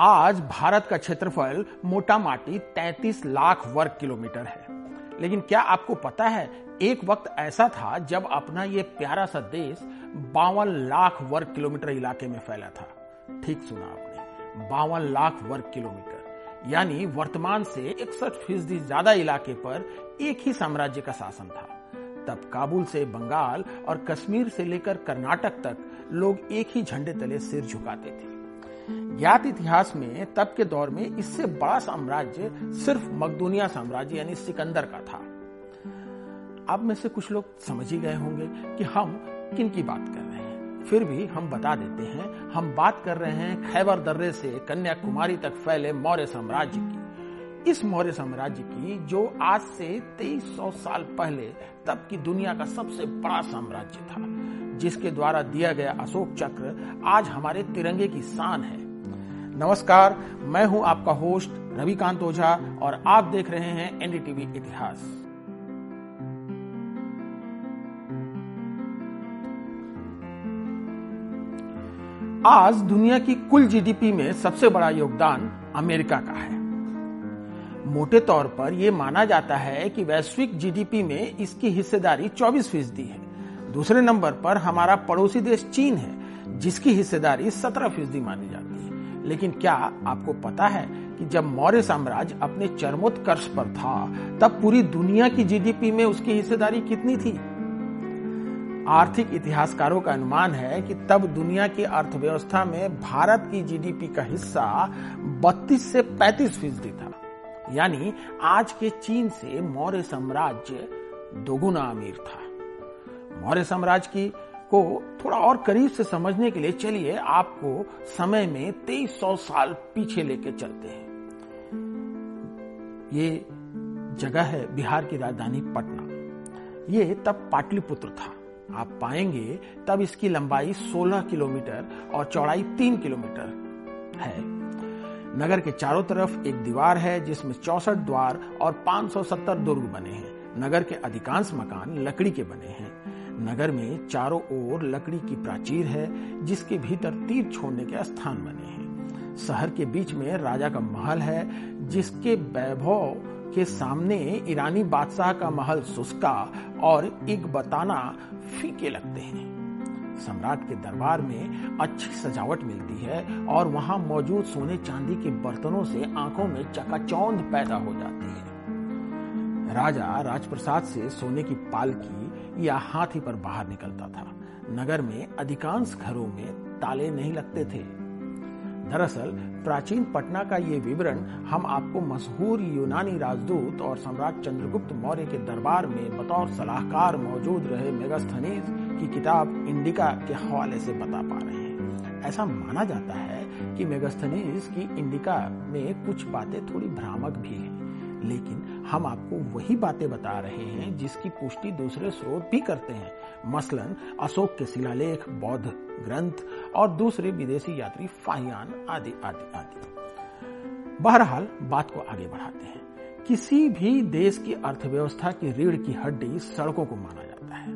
आज भारत का क्षेत्रफल मोटा माटी 33 लाख वर्ग किलोमीटर है। लेकिन क्या आपको पता है, एक वक्त ऐसा था जब अपना ये प्यारा सा देश बावन लाख वर्ग किलोमीटर इलाके में फैला था। ठीक सुना आपने, बावन लाख वर्ग किलोमीटर। यानी वर्तमान से इकसठ फ़ीसदी ज़्यादा इलाके पर एक ही साम्राज्य का शासन था। तब काबुल से बंगाल और कश्मीर से लेकर कर्नाटक तक लोग एक ही झंडे तले सिर झुकाते थे। ज्ञात इतिहास में, तब के दौर में इससे बड़ा साम्राज्य सिर्फ़ मकदूनिया साम्राज्य यानी सिकंदर का था। अब में से कुछ लोग समझ ही गए होंगे कि हम किन की बात कर रहे हैं। फिर भी हम बता देते हैं, हम बात कर रहे हैं खैबर दर्रे से कन्याकुमारी तक फैले मौर्य साम्राज्य की। इस मौर्य साम्राज्य की, जो आज से 2300 साल पहले, तब की दुनिया का सबसे बड़ा साम्राज्य था, जिसके द्वारा दिया गया अशोक चक्र आज हमारे तिरंगे की शान है। नमस्कार, मैं हूँ आपका होस्ट रविकांत ओझा और आप देख रहे हैं एनडीटीवी इतिहास। आज दुनिया की कुल जीडीपी में सबसे बड़ा योगदान अमेरिका का है। मोटे तौर पर यह माना जाता है कि वैश्विक जीडीपी में इसकी हिस्सेदारी 24 फ़ीसदी है। दूसरे नंबर पर हमारा पड़ोसी देश चीन है, जिसकी हिस्सेदारी 17 फ़ीसदी मानी जाती है। लेकिन क्या आपको पता है कि जब मौर्य साम्राज्य अपने चरमोत्कर्ष पर था, तब पूरी दुनिया की जीडीपी में उसकी हिस्सेदारी कितनी थी? आर्थिक इतिहासकारों का अनुमान है कि तब दुनिया की अर्थव्यवस्था में भारत की जीडीपी का हिस्सा 32 से 35 फ़ीसदी था। यानी आज के चीन से मौर्य साम्राज्य दोगुना अमीर था। मौर्य साम्राज्य की को थोड़ा और करीब से समझने के लिए चलिए, आपको समय में 2300 साल पीछे लेके चलते हैं। ये जगह है बिहार की राजधानी पटना। ये तब पाटलिपुत्र था। आप पाएँगे तब इसकी लंबाई 16 किलोमीटर और चौड़ाई 3 किलोमीटर है। नगर के चारों तरफ़ एक दीवार है जिसमें चौसठ द्वार और 570 दुर्ग बने हैं। नगर के अधिकांश मकान लकड़ी के बने हैं। नगर में चारों ओर लकड़ी की प्राचीर है, जिसके भीतर तीर छोड़ने के स्थान बने हैं। शहर के बीच में राजा का महल है, जिसके वैभव के सामने ईरानी बादशाह का महल सुस्का और एक बताना फीके लगते हैं। सम्राट के दरबार में अच्छी सजावट मिलती है और वहाँ मौजूद सोने चांदी के बर्तनों से आँखों में चकाचौंध पैदा हो जाती है। राजा राजप्रसाद से सोने की पालकी या हाथी पर बाहर निकलता था। नगर में अधिकांश घरों में ताले नहीं लगते थे। दरअसल, प्राचीन पटना का ये विवरण हम आपको मशहूर यूनानी राजदूत और सम्राट चंद्रगुप्त मौर्य के दरबार में बतौर सलाहकार मौजूद रहे मेगास्थनीज की किताब इंडिका के हवाले से बता पा रहे हैं। ऐसा माना जाता है कि मेगास्थनीज की इंडिका में कुछ बातें थोड़ी भ्रामक भी हैं। लेकिन हम आपको वही बातें बता रहे हैं जिसकी पुष्टि दूसरे स्रोत भी करते हैं। मसलन, अशोक के शिलालेख, बौद्ध ग्रंथ और दूसरे विदेशी यात्री फाहियान आदि आदि आदि। बहरहाल, बात को आगे बढ़ाते हैं। किसी भी देश की अर्थव्यवस्था की रीढ़ की हड्डी सड़कों को माना जाता है।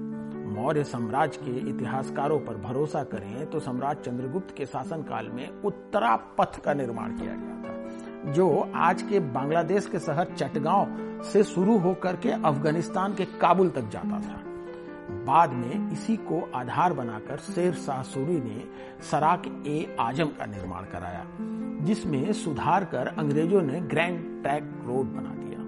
मौर्य साम्राज्य के इतिहासकारों पर भरोसा करें तो सम्राट चंद्रगुप्त के शासनकाल में उत्तरा पथ का निर्माण किया गया। जो आज के बांग्लादेश के शहर चटगांव से शुरू होकर के अफ़गानिस्तान के काबुल तक जाता था। बाद में इसी को आधार बनाकर शेर शाह सूरी ने सराक ए आज़म का निर्माण कराया, जिसमें सुधार कर अंग्रेज़ों ने ग्रैंड ट्रैक रोड बना दिया।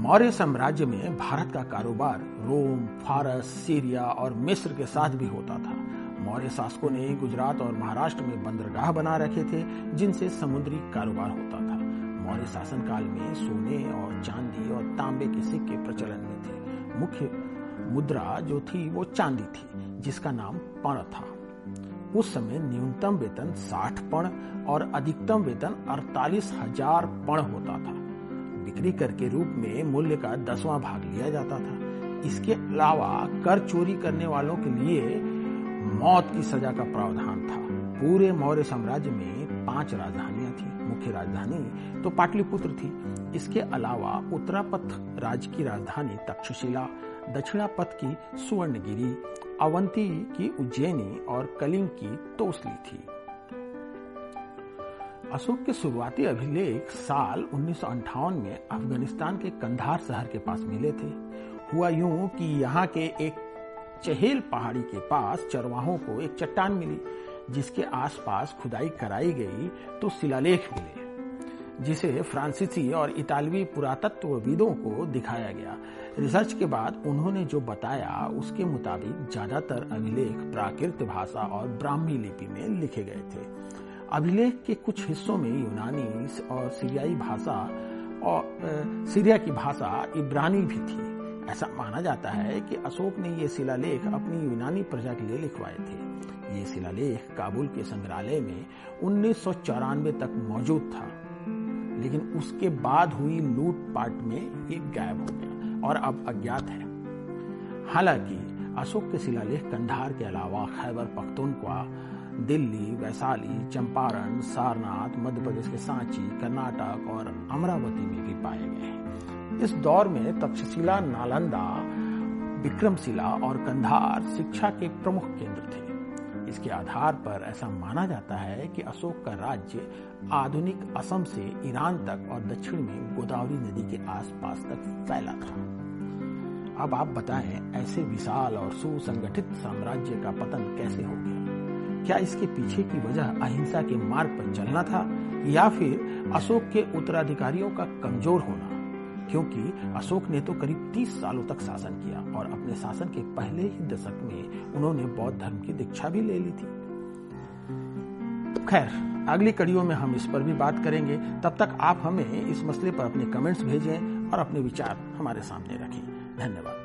मौर्य साम्राज्य में भारत का कारोबार रोम, फारस, सीरिया और मिस्र के साथ भी होता था। मौर्य शासकों ने गुजरात और महाराष्ट्र में बंदरगाह बना रखे थे, जिनसे समुद्री कारोबार होता था। मौर्य शासनकाल में सोने और चांदी और तांबे के सिक्के प्रचलन में थे। मुख्य मुद्रा जो थी वो चांदी थी, जिसका नाम पण था। उस समय न्यूनतम वेतन 60 पण और अधिकतम वेतन अड़तालीस हज़ार पण होता था। बिक्री कर के रूप में मूल्य का दसवां भाग लिया जाता था। इसके अलावा कर चोरी करने वालों के लिए मौत की सजा का प्रावधान था। पूरे मौर्य साम्राज्य में पाँच राजधानियाँ थी। मुख्य राजधानी तो पाटलिपुत्र थी। इसके अलावा उत्तरापथ राज्य की राजधानी तक्षशिला दक्षिणापथ की सुवर्णगिरी, अवंती की उज्जैनी और कलिंग की तोसली थी। अशोक के शुरुआती अभिलेख साल उन्नीस में अफ़गानिस्तान के कंधार शहर के पास मिले थे। हुआ यूँ कि यहाँ के एक चहेल पहाड़ी के पास चरवाहों को एक चट्टान मिली, जिसके आसपास खुदाई कराई गई तो शिलालेख मिले, जिसे फ्रांसीसी और इतालवी पुरातत्वविदों को दिखाया गया। रिसर्च के बाद उन्होंने जो बताया, उसके मुताबिक ज़्यादातर अभिलेख प्राकृत भाषा और ब्राह्मी लिपि में लिखे गए थे। अभिलेख के कुछ हिस्सों में यूनानी और सीरियाई भाषा और सीरिया की भाषा इब्रानी भी थी। ऐसा माना जाता है कि अशोक ने ये शिलालेख अपनी यूनानी प्रजा के लिए लिखवाए थे। ये शिलालेख काबुल के संग्रहालय में उन्नीस सौ चौरानवे तक मौजूद था। लेकिन उसके बाद हुई लूटपाट में ये गायब हो गया और अब अज्ञात है। हालाँकि अशोक के शिलालेख कंधार के अलावा खैबर पख्तूनख्वा, दिल्ली, वैशाली, चंपारण, सारनाथ, मध्य प्रदेश के सांची, कर्नाटक और अमरावती में भी पाए गए हैं। इस दौर में तक्षशिला नालंदा, विक्रमशिला और कंधार शिक्षा के प्रमुख केंद्र थे। इसके आधार पर ऐसा माना जाता है कि अशोक का राज्य आधुनिक असम से ईरान तक और दक्षिण में गोदावरी नदी के आसपास तक फैला था। अब आप बताएँ, ऐसे विशाल और सुसंगठित साम्राज्य का पतन कैसे हो गया? क्या इसके पीछे की वजह अहिंसा के मार्ग पर चलना था या फिर अशोक के उत्तराधिकारियों का कमज़ोर होना? क्योंकि अशोक ने तो करीब 30 सालों तक शासन किया और अपने शासन के पहले ही दशक में उन्होंने बौद्ध धर्म की दीक्षा भी ले ली थी। खैर, अगली कड़ियों में हम इस पर भी बात करेंगे। तब तक आप हमें इस मसले पर अपने कमेंट्स भेजें और अपने विचार हमारे सामने रखें। धन्यवाद।